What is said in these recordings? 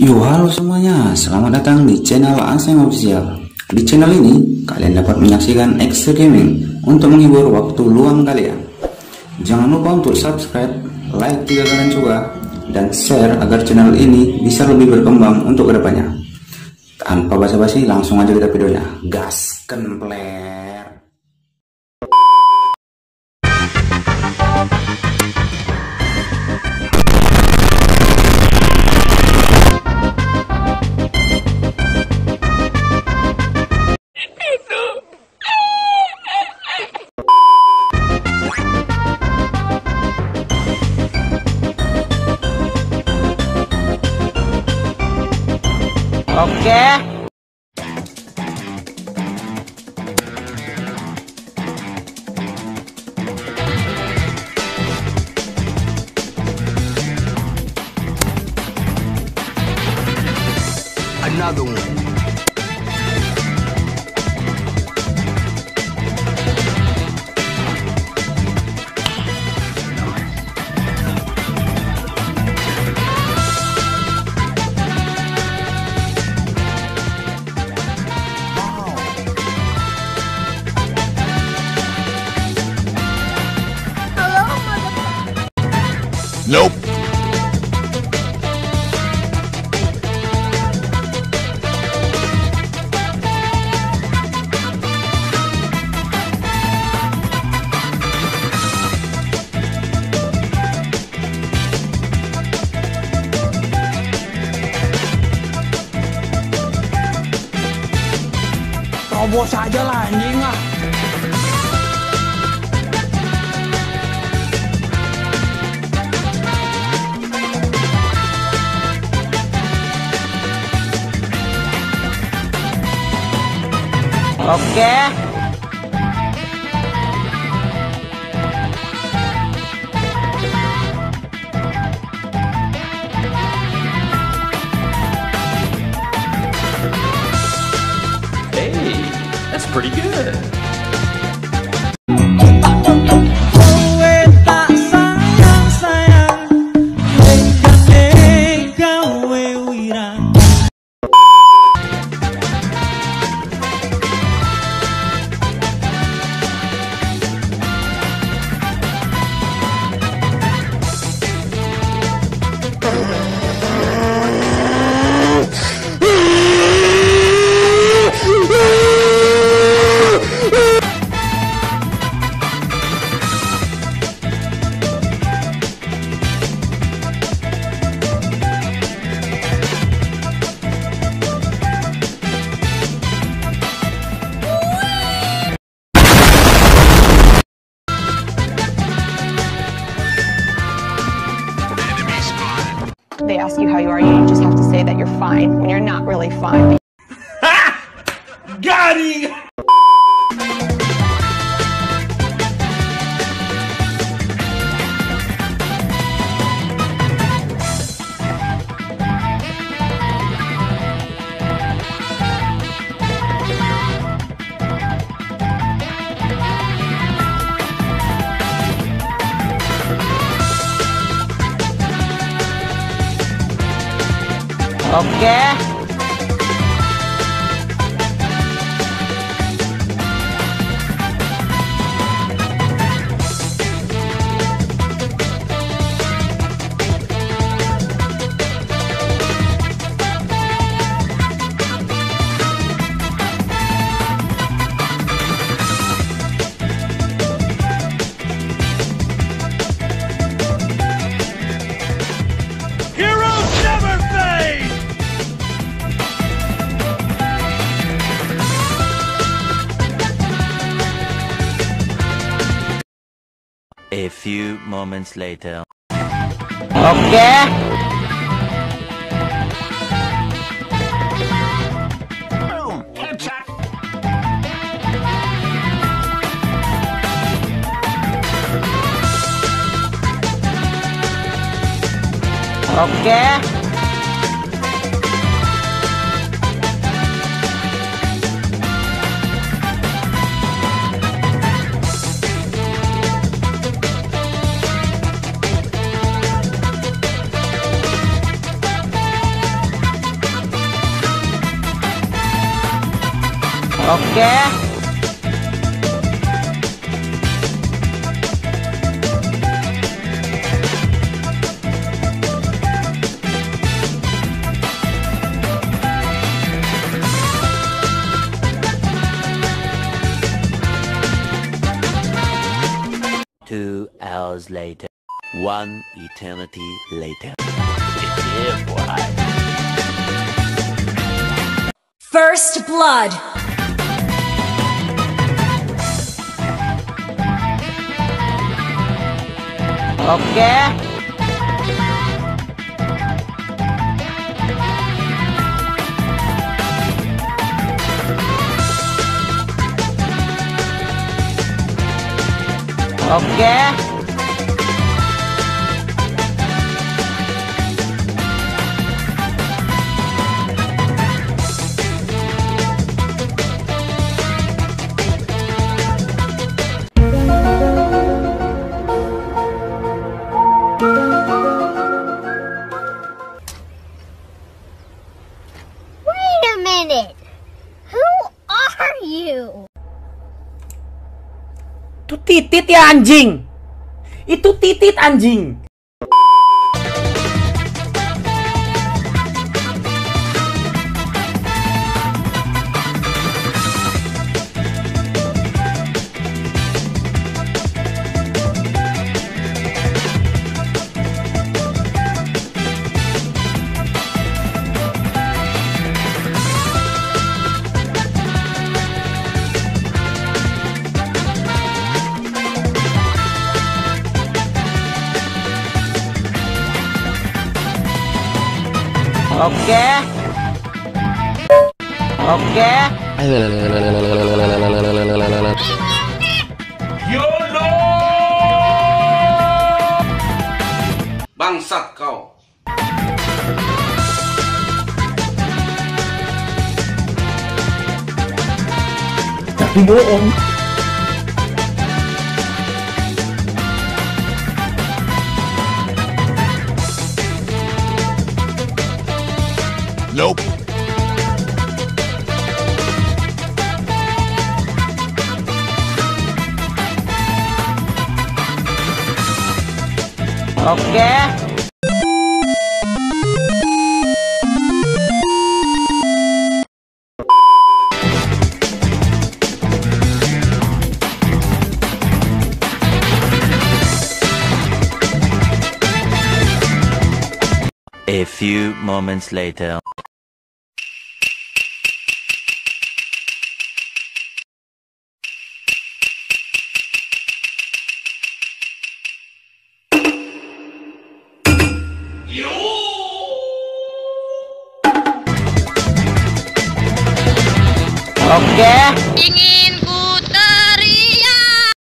Yo halo semuanya, selamat datang di channel Aseng Official. Di channel ini, kalian dapat menyaksikan extra gaming untuk menghibur waktu luang kalian. Jangan lupa untuk subscribe, like jika kalian suka, dan share agar channel ini bisa lebih berkembang untuk ke depannya. Tanpa basa-basi, langsung aja kita videonya. Gas, kenpler. Oke. Terobos aja lah anjing lah. Oke. Hey, pretty good. Really fine. Got him! Oke. Few moments later. Oke. Boom! Oke. Oke. Two hours later. One eternity later. Yeah. First blood. Oke. Oke. Minute. Who are you? Itu titit ya anjing. Itu titit anjing. Oke. Oke. Bangsat kau. Tapi bohong. Nope. Oke. A few moments later. Oke. Ingin ku teriak.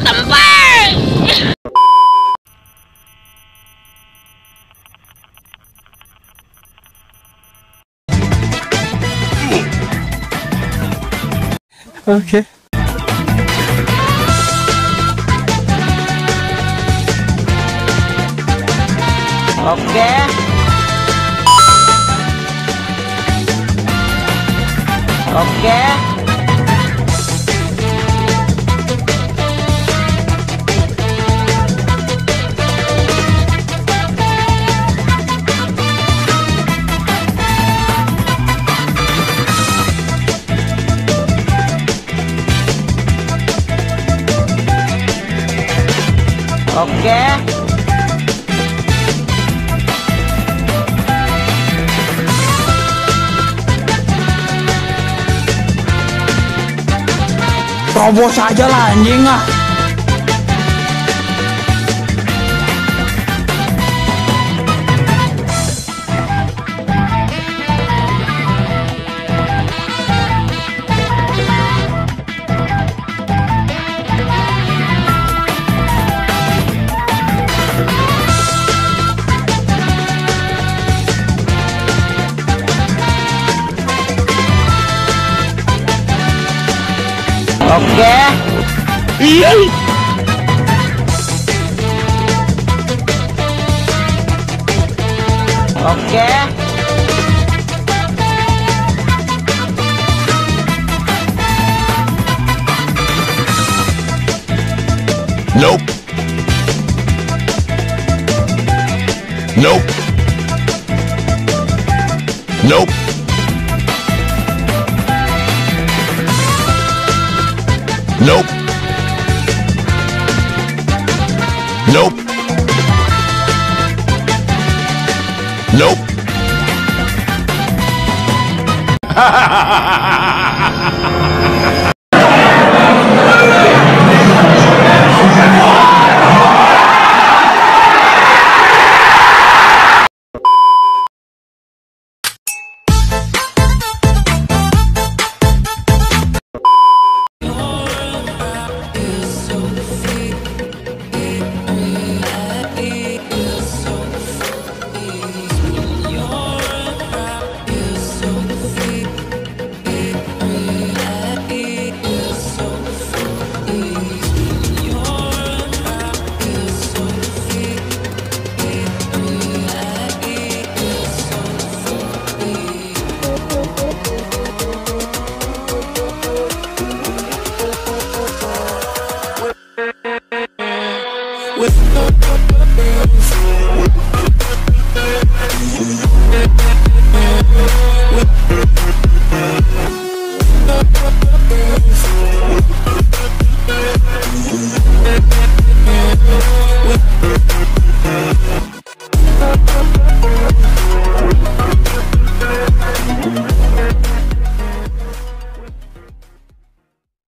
Kempes. Oke. Oke. Okay. Oke. Okay. Còn vô 听啊 không ghé không Nope. Nope. Nope. Nope. Nope.